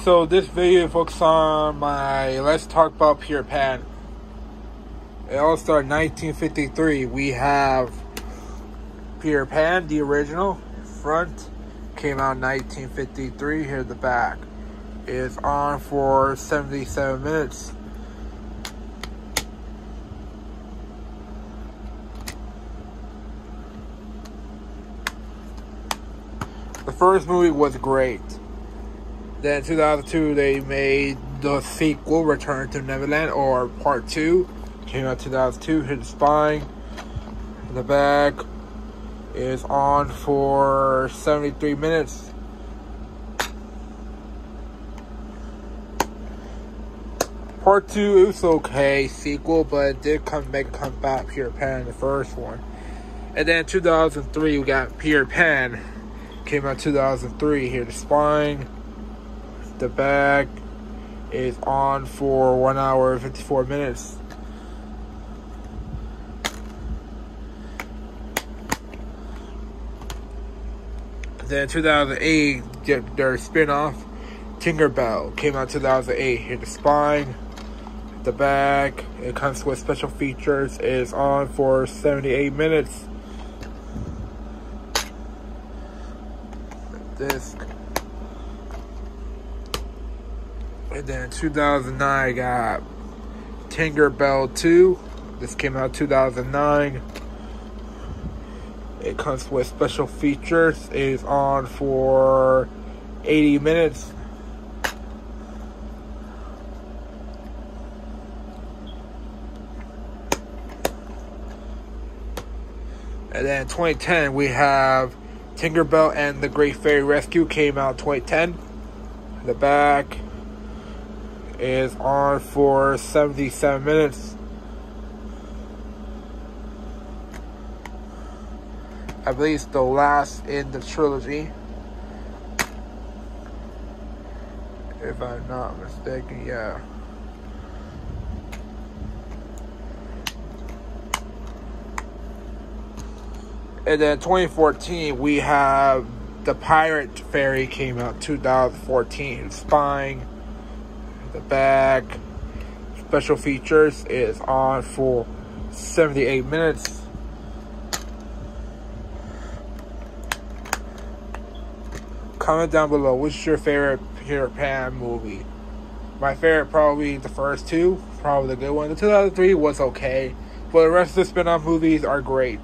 So this video focuses on my Let's Talk About Peter Pan. It all started 1953. We have Peter Pan, the original, front, came out in 1953. Here the back is on for 77 minutes. The first movie was great. Then in 2002, they made the sequel, Return to Neverland, or Part 2. Came out 2002, Hidden Spine. The back is on for 73 minutes. Part 2, is okay, sequel, but it did come make a comeback, Peter Pan, the first one. And then 2003, we got Peter Pan. Came out 2003, here the spine. The back is on for 1 hour and 54 minutes. Then 2008, their spin-off, Tinkerbell, came out 2008. Here the spine, the back, it comes with special features, is on for 78 minutes. Disc. And then 2009, I got Tinkerbell 2. This came out 2009. It comes with special features. It is on for 80 minutes. And then 2010, we have Tinkerbell and the Great Fairy Rescue came out 2010. The back is on for 77 minutes. I believe it's the last in the trilogy. If I'm not mistaken, yeah. And then 2014, we have The Pirate Fairy came out 2014. Spying, the back, special features is on for 78 minutes. Comment down below, which your favorite Peter Pan movie? My favorite probably the first two, probably the good one. The 2003 was okay, but the rest of the spin-off movies are great.